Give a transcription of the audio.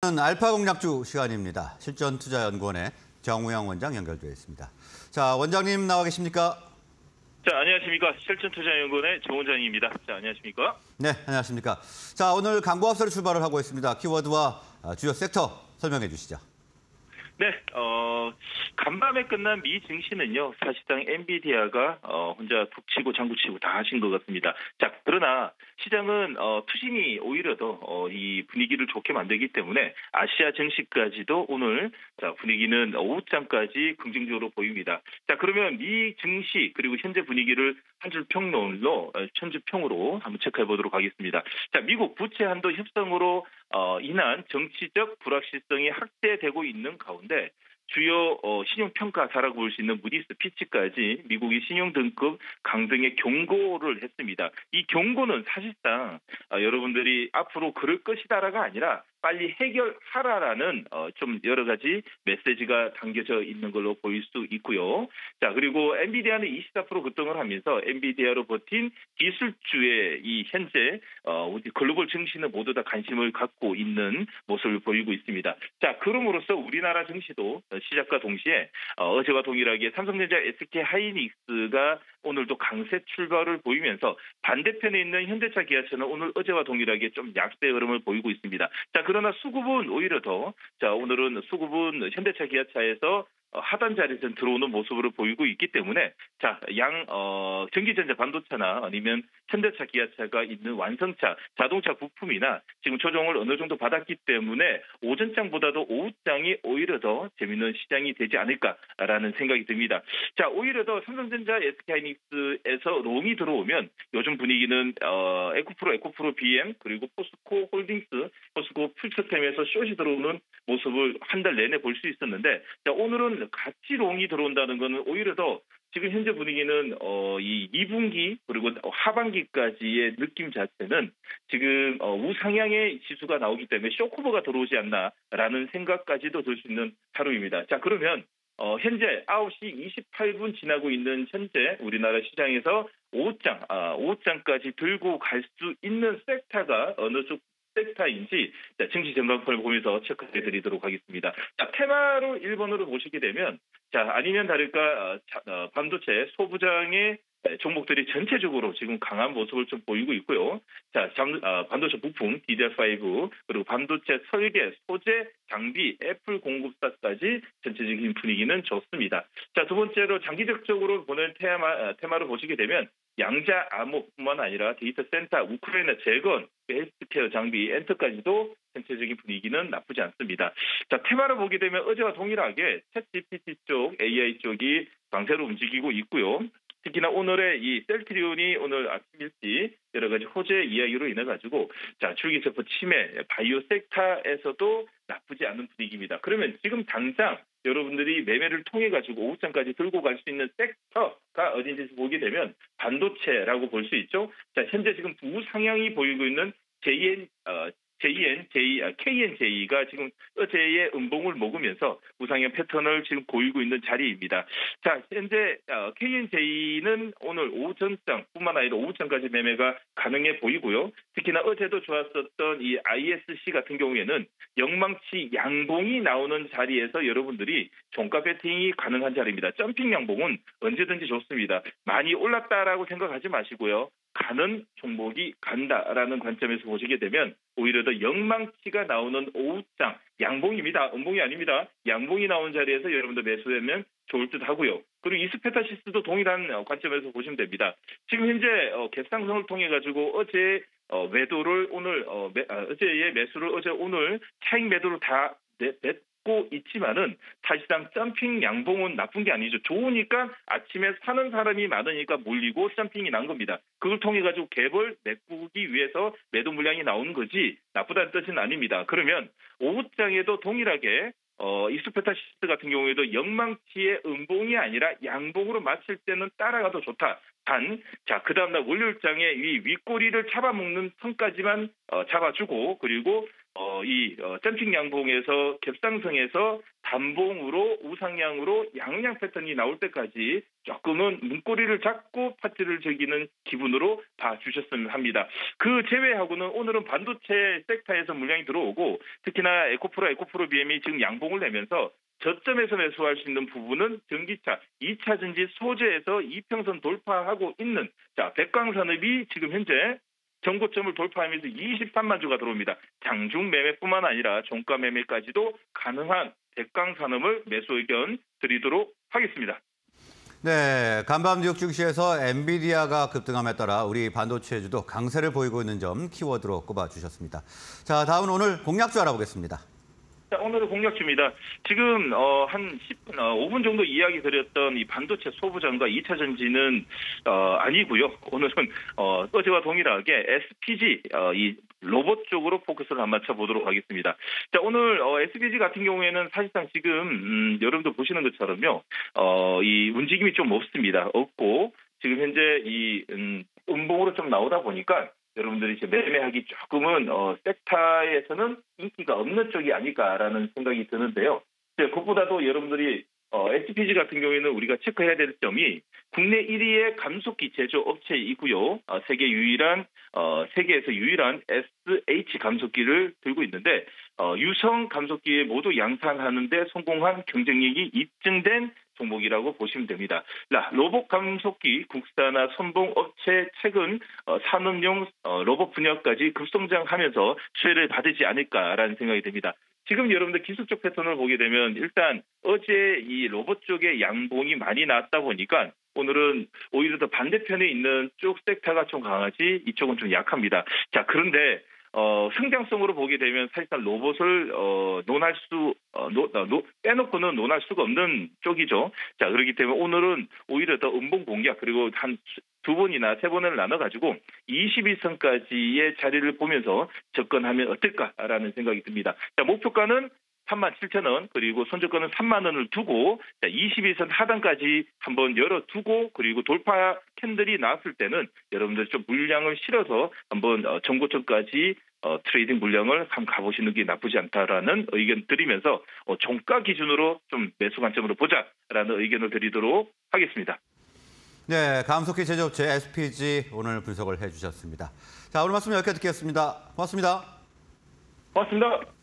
알파 공략주 시간입니다. 실전투자연구원의 정우영 원장 연결되어 있습니다. 자, 원장님 나와 계십니까? 자, 안녕하십니까. 실전투자연구원의 정 원장입니다. 자, 안녕하십니까. 네, 안녕하십니까. 자, 오늘 앞서로 출발을 하고 있습니다. 키워드와 아, 주요 섹터 설명해 주시죠. 네, 어, 간밤에 끝난 미 증시는요, 사실상 엔비디아가 어, 혼자 툭 치고 장구 치고 다 하신 것 같습니다. 자, 그러나 시장은 어, 투신이 오히려 더 어, 이 분위기를 좋게 만들기 때문에 아시아 증시까지도 오늘 자, 분위기는 오후장까지 긍정적으로 보입니다. 자, 그러면 미 증시 그리고 현재 분위기를 한 줄 평론로 어, 천주평으로 한번 체크해 보도록 하겠습니다. 자, 미국 부채 한도 협상으로 어, 인한 정치적 불확실성이 확대되고 있는 가운데 주요 어, 신용평가사라고 볼 수 있는 무디스 피치까지 미국이 신용등급 강등의 경고를 했습니다. 이 경고는 사실상 어, 여러분들이 앞으로 그럴 것이다라가 아니라 빨리 해결하라라는 어, 좀 여러 가지 메시지가 담겨져 있는 걸로 보일 수 있고요. 자 그리고 엔비디아는 24% 급등을 하면서 엔비디아로 버틴 기술주의 이 현재 어, 글로벌 증시는 모두 다 관심을 갖고 있는 모습을 보이고 있습니다. 자 그럼으로써 우리나라 증시도 시작과 동시에 어, 어제와 동일하게 삼성전자, SK 하이닉스가 오늘도 강세 출발을 보이면서 반대편에 있는 현대차, 기아차는 오늘 어제와 동일하게 좀 약세 흐름을 보이고 있습니다. 자 그러나 수급은 오히려 더 자 오늘은 수급은 현대차, 기아차에서 어, 하단 자리에서 들어오는 모습으로 보이고 있기 때문에 자양 어, 전기전자 반도체나 아니면 현대차 기아차가 있는 완성차 자동차 부품이나 지금 조정을 어느 정도 받았기 때문에 오전장보다도 오후장이 오히려 더 재밌는 시장이 되지 않을까라는 생각이 듭니다. 자 오히려 더 삼성전자 SK하이닉스에서 long이 들어오면 요즘 분위기는 어, 에코프로 에코프로 BM 그리고 포스코 홀딩스 포스코 퓨처엠에서 short이 들어오는 모습을 한 달 내내 볼 수 있었는데 자 오늘은 같이 long이 들어온다는 것은 오히려 더 지금 현재 분위기는 어, 이 2분기 그리고 하반기까지의 느낌 자체는 지금 어, 우상향의 지수가 나오기 때문에 쇼크버가 들어오지 않나라는 생각까지도 들 수 있는 하루입니다. 자 그러면 어, 현재 9시 28분 지나고 있는 현재 우리나라 시장에서 5장, 아, 5장까지 들고 갈 수 있는 섹터가 어느 쪽 섹터인지 증시 전반권을 보면서 체크해 드리도록 하겠습니다. 자, 테마로 1번으로 보시게 되면 자, 아니면 다를까 어, 자, 어, 반도체 소부장의 종목들이 전체적으로 지금 강한 모습을 좀 보이고 있고요. 자, 잠, 어, 반도체 부품 DDR5 그리고 반도체 설계, 소재, 장비, 애플 공급사까지 전체적인 분위기는 좋습니다. 자, 두 번째로 장기적으로 보는 테마, 테마를 보시게 되면 양자 암호뿐만 아니라 데이터 센터, 우크라이나 재건, 헬스케어 장비, 엔터까지도 전체적인 분위기는 나쁘지 않습니다. 자, 테마를 보게 되면 어제와 동일하게 챗 GPT 쪽, AI 쪽이 강세로 움직이고 있고요. 특히나 오늘의 이 셀트리온이 오늘 아침 일찍 여러 가지 호재 이야기로 인해 가지고 자 줄기세포 치매 바이오 섹터에서도 나쁘지 않은 분위기입니다. 그러면 지금 당장 여러분들이 매매를 통해 가지고 오후장까지 들고 갈 수 있는 섹터가 어딘지 보게 되면 반도체라고 볼 수 있죠. 자 현재 지금 우상향이 보이고 있는 JN 어, JN, J, KNJ가 지금 어제의 음봉을 먹으면서 우상향 패턴을 지금 보이고 있는 자리입니다. 자, 현재 KNJ는 오늘 오전장뿐만 아니라 오후장까지 매매가 가능해 보이고요. 특히나 어제도 좋았었던 이 ISC 같은 경우에는 영망치 양봉이 나오는 자리에서 여러분들이 종가 배팅이 가능한 자리입니다. 점핑 양봉은 언제든지 좋습니다. 많이 올랐다라고 생각하지 마시고요. 가는 종목이 간다라는 관점에서 보시게 되면 오히려 더 영망치가 나오는 오후장 양봉입니다. 음봉이 아닙니다. 양봉이 나온 자리에서 여러분들 매수하면 좋을 듯 하고요. 그리고 이스페타시스도 동일한 관점에서 보시면 됩니다. 지금 현재 어, 갭상승을 통해 가지고 어제 어, 매도를 오늘 어, 매, 아, 어제의 매수를 어제 오늘 차익 매도를 다 내, 맺고 있지만은 사실상 점핑 양봉은 나쁜 게 아니죠. 좋으니까 아침에 사는 사람이 많으니까 몰리고 점핑이 난 겁니다. 그걸 통해 가지고 갭을 메꾸기 위해서 매도 물량이 나오는 거지 나쁘다는 뜻은 아닙니다. 그러면 오후장에도 동일하게 어, 이스페타 시스 같은 경우에도 영망치의 음봉이 아니라 양봉으로 맞출 때는 따라가도 좋다. 단, 자, 그 다음날 월요일장에 이 윗꼬리를 잡아먹는 선까지만 어, 잡아주고, 그리고 어, 이 어, 점핑 양봉에서 갭상승해서 단봉으로 우상향으로 양양 패턴이 나올 때까지 조금은 문고리를 잡고 파티를 즐기는 기분으로 봐주셨으면 합니다. 그 제외하고는 오늘은 반도체 섹터에서 물량이 들어오고 특히나 에코프로 에코프로 BM이 지금 양봉을 내면서 저점에서 매수할 수 있는 부분은 전기차, 2차 전지 소재에서 이평선 돌파하고 있는 자 백광산업이 지금 현재 정고점을 돌파하면서 23만 주가 들어옵니다. 장중 매매뿐만 아니라 종가 매매까지도 가능한 백광산업을 매수 의견 드리도록 하겠습니다. 네, 간밤 뉴욕 증시에서 엔비디아가 급등함에 따라 우리 반도체주도 강세를 보이고 있는 점 키워드로 꼽아주셨습니다. 자, 다음은 오늘 공략주 알아보겠습니다. 자, 오늘의 공략주입니다. 지금 어, 한 10분, 어, 5분 정도 이야기 드렸던 이 반도체 소부장과 2차 전지는 어, 아니고요. 오늘은 어, 어제와 동일하게 SPG 어, 이 로봇 쪽으로 포커스를 한번 맞춰 보도록 하겠습니다. 자, 오늘 어, SPG 같은 경우에는 사실상 지금 음, 여러분들 보시는 것처럼요, 어, 이 움직임이 좀 없습니다. 없고 지금 현재 이 음, 음봉으로 좀 나오다 보니까 여러분들이 이제 매매하기 조금은 어, 섹터에서는 인기가 없는 쪽이 아닐까라는 생각이 드는데요. 이제 그것보다도 여러분들이 어, SPG 같은 경우에는 우리가 체크해야 될 점이 국내 1위의 감속기 제조 업체이고요. 어, 세계 유일한 어, 세계에서 유일한 SH 감속기를 들고 있는데 어, 유성 감속기에 모두 양산하는데 성공한 경쟁력이 입증된 종목이라고 보시면 됩니다. 라, 로봇 감속기 국산화 선봉 업체 최근 어, 산업용 어, 로봇 분야까지 급성장하면서 수혜를 받지 않을까라는 생각이 듭니다. 지금 여러분들 기술적 패턴을 보게 되면 일단 어제 이 로봇 쪽에 양봉이 많이 나왔다 보니까 오늘은 오히려 더 반대편에 있는 쪽 섹터가 좀 강하지 이쪽은 좀 약합니다. 자 그런데 어, 성장성으로 보게 되면 사실상 로봇을 어, 논할 수 어, 노, 어, 노, 빼놓고는 논할 수가 없는 쪽이죠. 자 그렇기 때문에 오늘은 오히려 더 음봉 공략 그리고 한 두 번이나 세 번을 나눠 가지고 21선까지의 자리를 보면서 접근하면 어떨까라는 생각이 듭니다. 자 목표가는 3만 7천 원 그리고 손절가는 3만 원을 두고 22선 하단까지 한번 열어두고 그리고 돌파 candle이 나왔을 때는 여러분들 좀 물량을 실어서 한번 어, 전고점까지 어, trading 물량을 한번 가보시는 게 나쁘지 않다라는 의견 드리면서 어, 종가 기준으로 좀 매수 관점으로 보자라는 의견을 드리도록 하겠습니다. 네, 감속기 제조업체 SPG 오늘 분석을 해주셨습니다. 자, 오늘 말씀 여기까지 듣겠습니다. 고맙습니다. 고맙습니다.